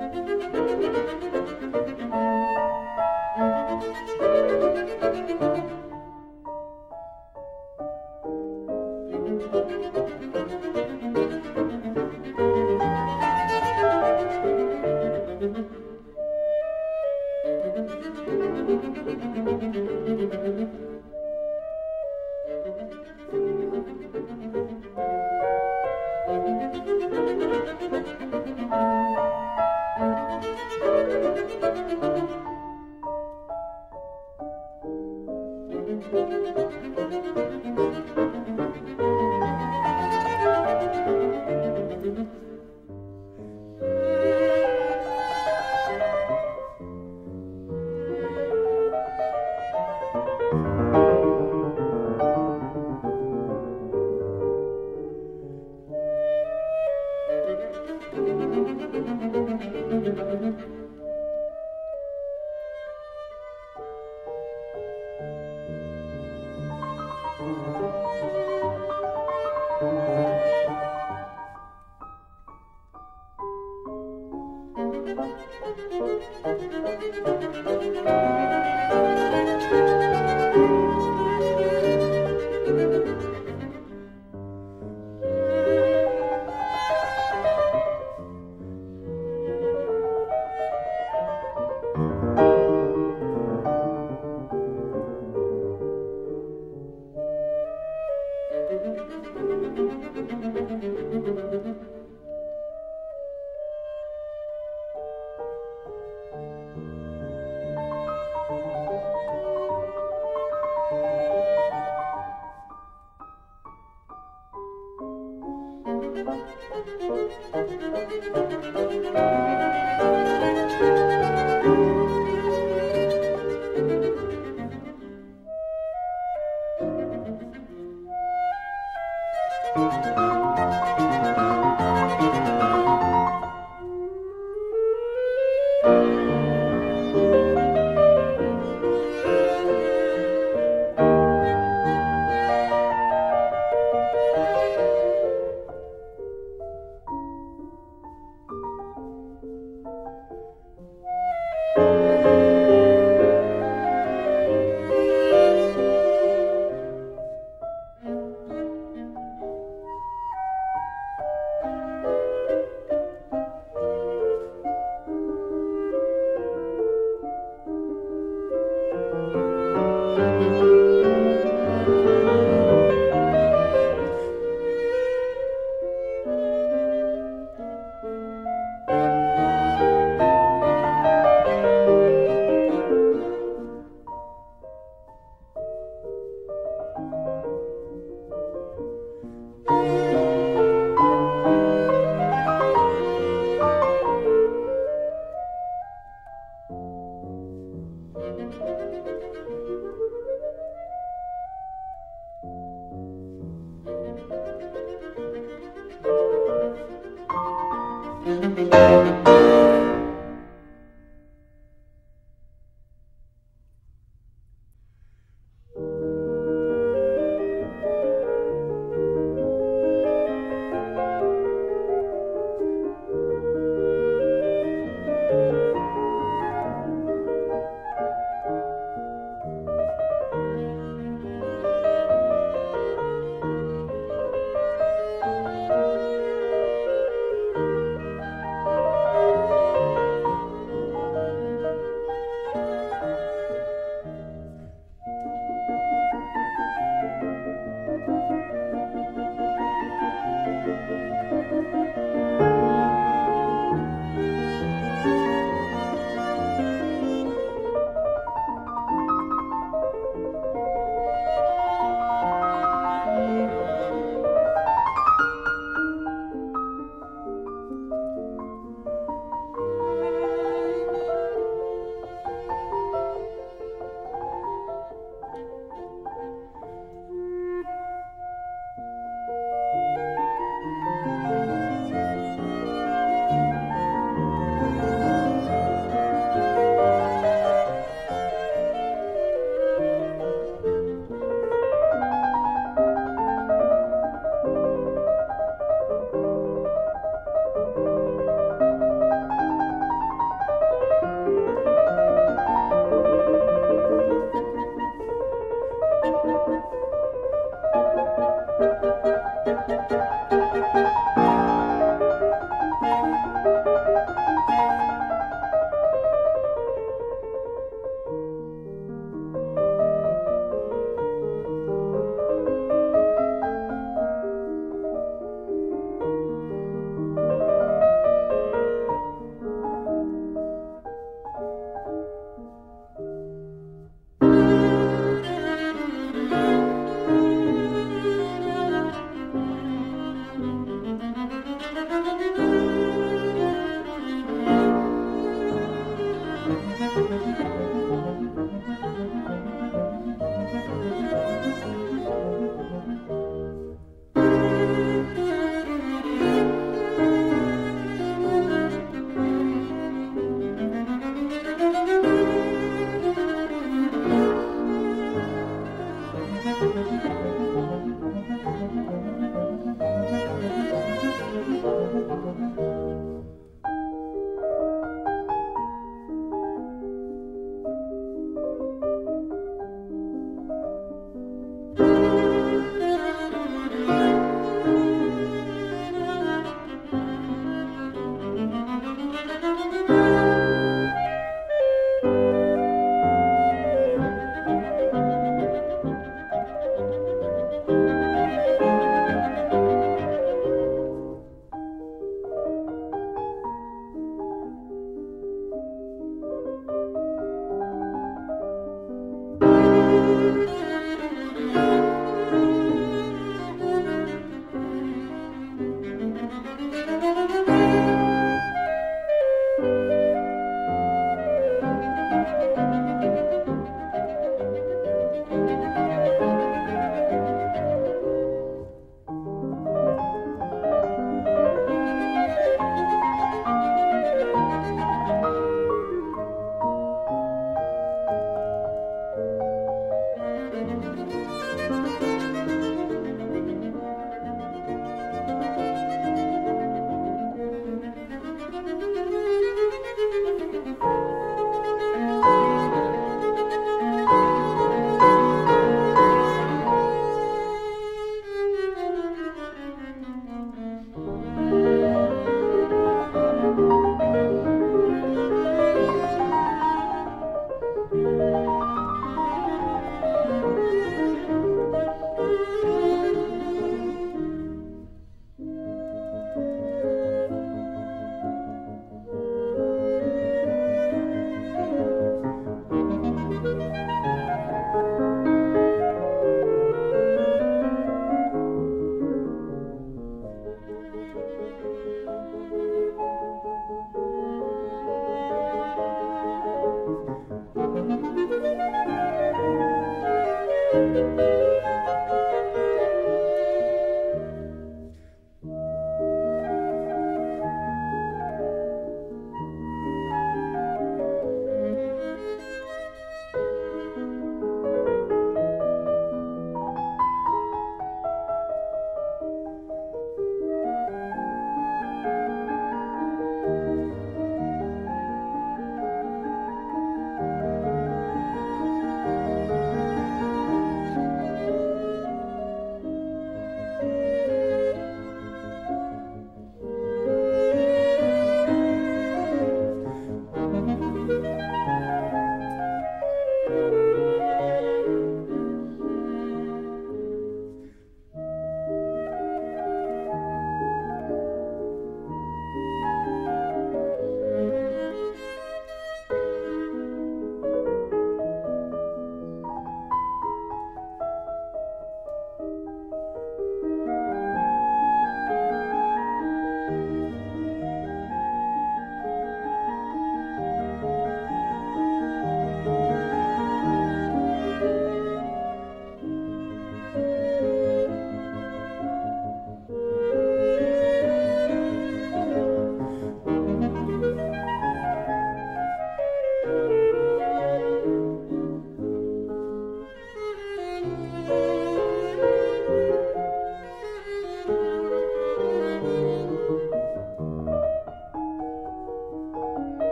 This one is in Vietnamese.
Música Música Thank you.